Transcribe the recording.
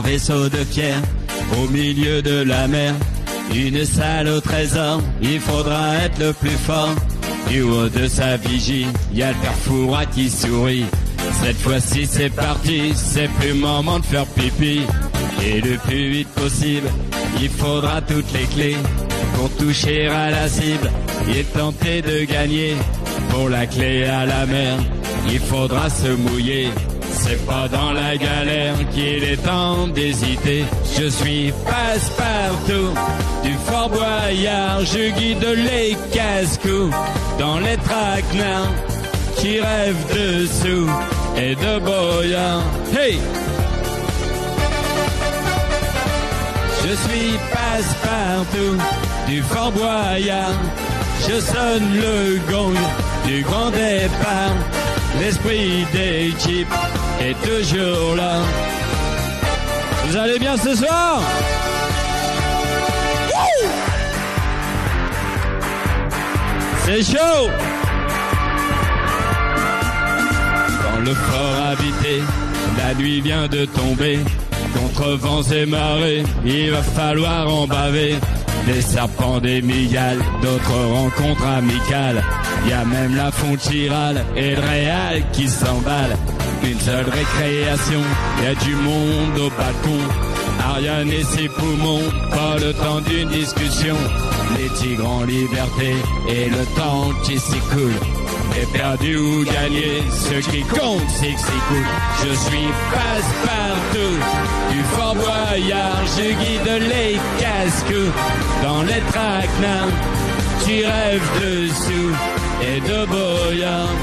vaisseau de pierre au milieu de la mer. Une salle au trésor, il faudra être le plus fort. Du haut de sa vigie, y a le père qui sourit. Cette fois-ci c'est parti, c'est plus moment de faire pipi. Et le plus vite possible, il faudra toutes les clés pour toucher à la cible et tenter de gagner. Pour la clé à la mer, il faudra se mouiller. C'est pas dans la galère qu'il est temps d'hésiter. Je suis passe-partout du Fort Boyard. Je guide les casse-coups dans les traquenards qui rêvent de sous et de boyard. Hey! Je suis passe-partout du Fort Boyard. Je sonne le gong du grand départ. L'esprit d'équipe est toujours là. Vous allez bien ce soir? C'est chaud Dans le fort habité, la nuit vient de tomber. Contre vents et marées, il va falloir en baver. Des serpents, des migales, d'autres rencontres amicales. Y a même la fontirale et le réal qui s'emballe. Une seule récréation, y a du monde au balcon. Ariane et ses poumons, pas le temps d'une discussion. Les tigres en liberté et le temps qui s'écoule. Et perdu ou gagné, ce qui compte c'est que c'est. Je suis passe-partout je guide les casques dans les traquenards. Tu rêves de sous et de boyard.